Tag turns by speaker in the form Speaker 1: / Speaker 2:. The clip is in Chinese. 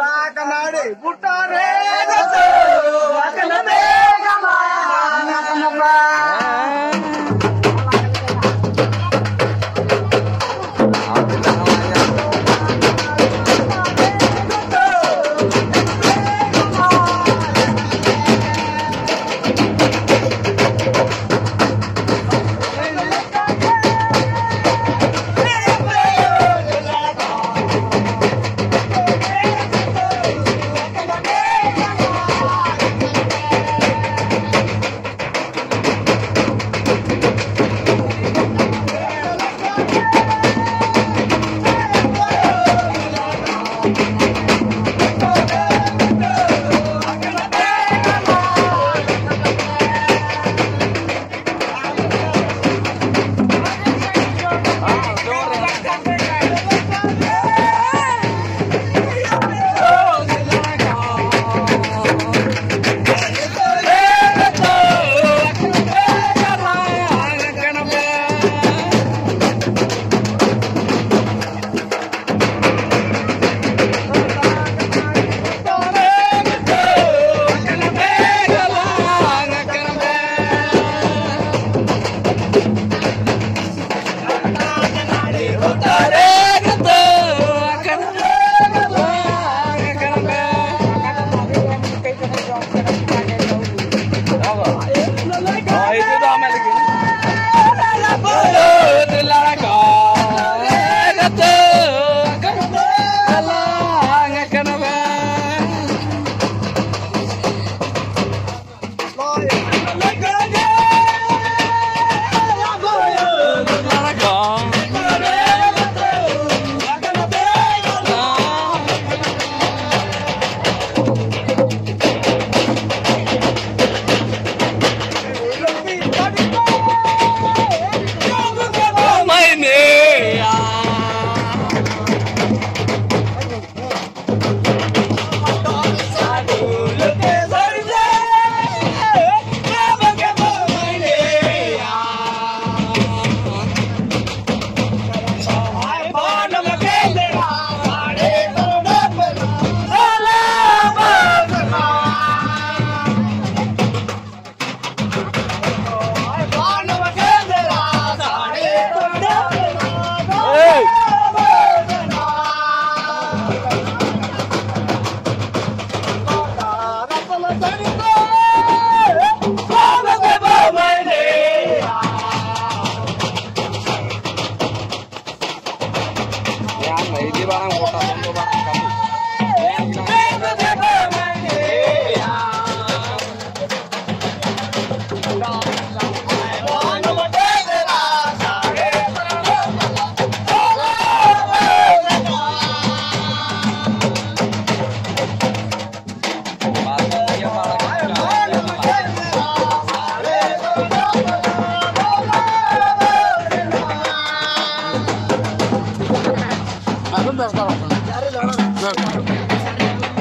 Speaker 1: బాకనాడి బుట్టారే
Speaker 2: నకన బేగమా నకన బా 一样的美丽，我们唱不完。每个节日不一样。